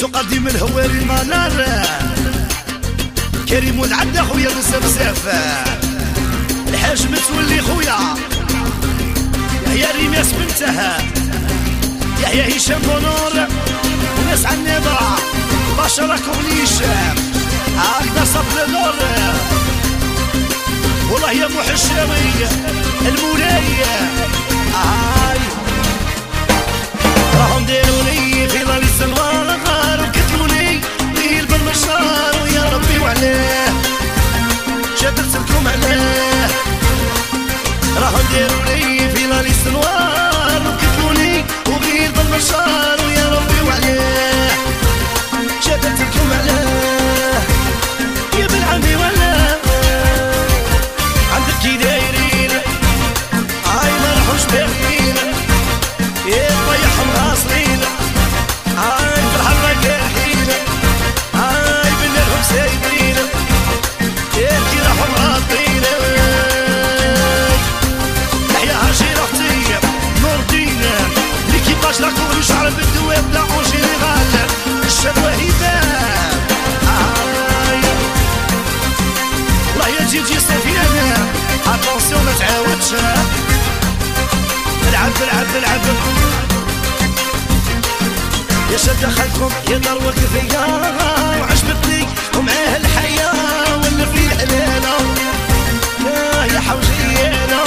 تقدم الهواري المنار. كريم العدى خويا بزاف بزاف. الحاج متولي خويا. يا ريماس بنتها يا هشام بونور. وناس عنابة بشرة كورنيش هكذا صبر نور والله يا محي الشاوي المولاي. هاي راهم ديروني. العبد يا شد خلقكم يدر وكفيا وعش بالطيق أهل الحياة واللي في علينا يا حوجينا.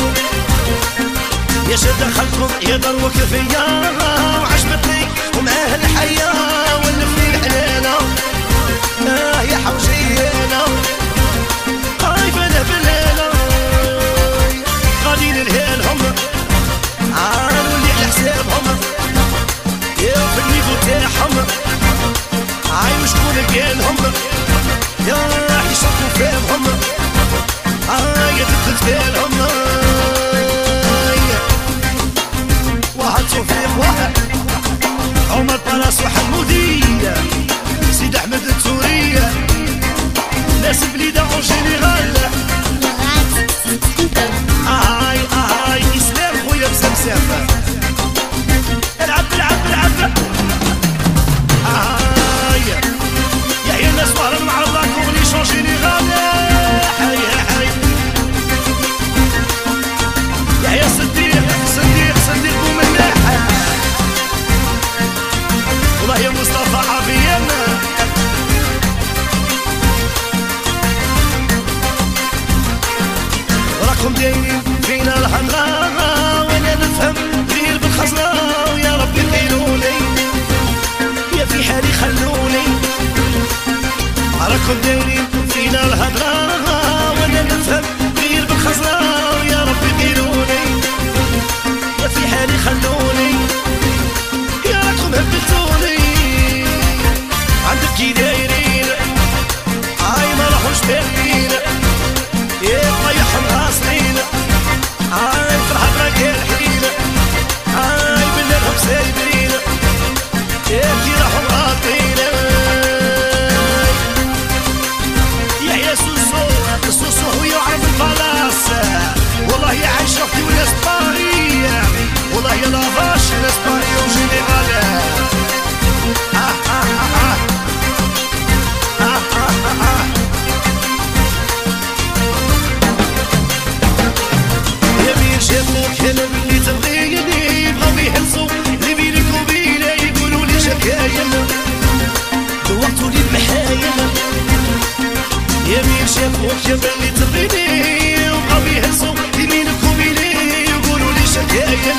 يا شد خلقكم يدر وكفيا الناس بليدة اون جينيرال اي اي اسلام خويا بزاف 和美丽。يمين شافوا كبر لي تبيني وقام يهزوا يمينك وميني يقولوا لي شكايه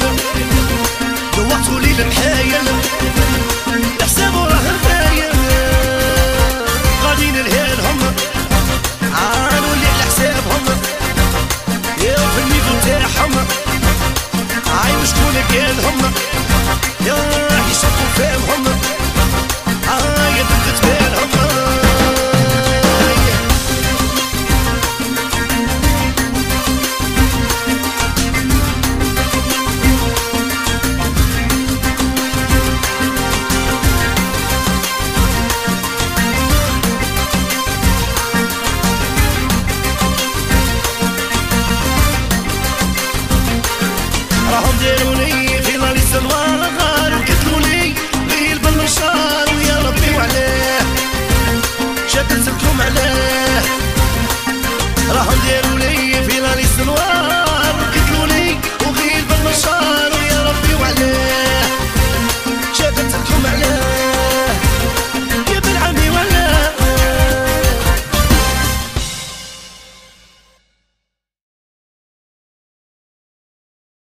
راهم داروني في ظل السلوى الغار وكتلوني ليل بالنشار ويا ربي وعليه شد نسلكم عليه. راهم داروني